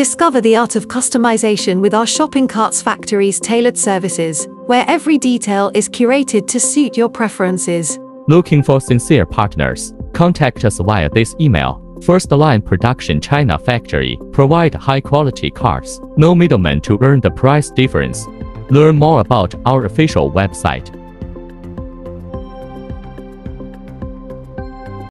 Discover the art of customization with our shopping carts factory's tailored services, where every detail is curated to suit your preferences. Looking for sincere partners? Contact us via this email. First Line Production China Factory provide high quality cars, no middleman to earn the price difference. Learn more about our official website